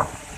you.